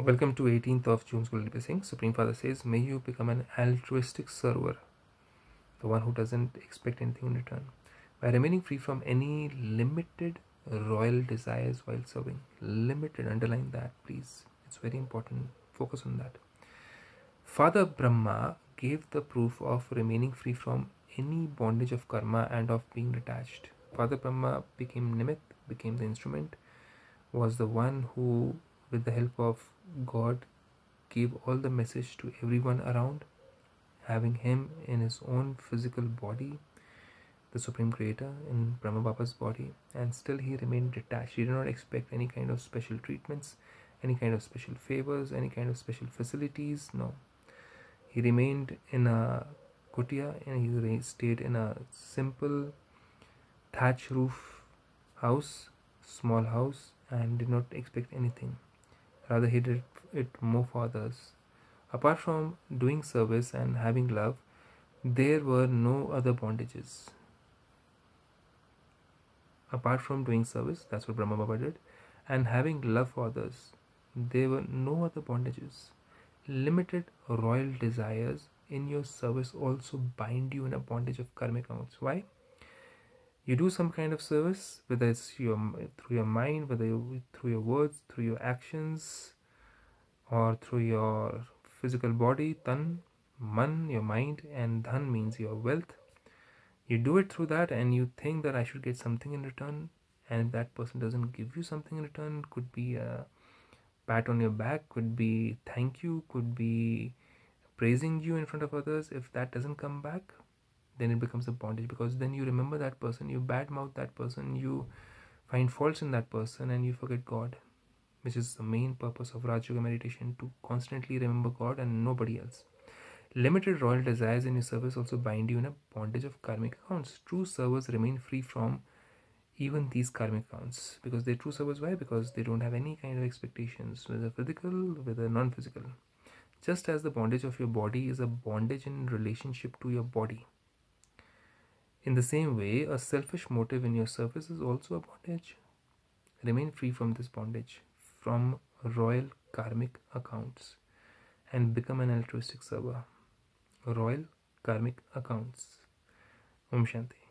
Welcome to 18th of June School Singh. Supreme Father says, May you become an altruistic server, the one who doesn't expect anything in return, by remaining free from any limited royal desires while serving. Limited, underline that, please. It's very important. Focus on that. Father Brahma gave the proof of remaining free from any bondage of karma and of being detached. Father Brahma became Nimit, became the instrument, was the one who with the help of God gave all the message to everyone around, having him in his own physical body, the Supreme Creator in Brahma Baba's body, and still he remained detached. He did not expect any kind of special treatments, any kind of special favors, any kind of special facilities. No. He remained in a kutia and he stayed in a simple thatch roof house, small house, and did not expect anything rather he did it more for others. Apart from doing service and having love, there were no other bondages. Apart from doing service, that's what Brahma Baba did, and having love for others, there were no other bondages. Limited royal desires in your service also bind you in a bondage of karmic accounts. Why? You do some kind of service whether it's your through your mind whether you, through your words through your actions or through your physical body tan man your mind and dhan means your wealth. You do it through that and you think that i should get something in return and if that person doesn't give you something in return could be a pat on your back could be thank you could be praising you in front of others if that doesn't come back then it becomes a bondage because then you remember that person you badmouth that person you find faults in that person and you forget god which is the main purpose of Raj Yoga meditation to constantly remember God and nobody else. Limited royal desires in your service also bind you in a bondage of karmic accounts. True servers remain free from even these karmic accounts because they're true servers. Why? Because they don't have any kind of expectations, whether physical, whether non physical. Just as the bondage of your body is a bondage in relationship to your body in the same way, a selfish motive in your service is also a bondage. Remain free from this bondage, from royal karmic accounts, and become an altruistic server. Royal karmic accounts. Om Shanti.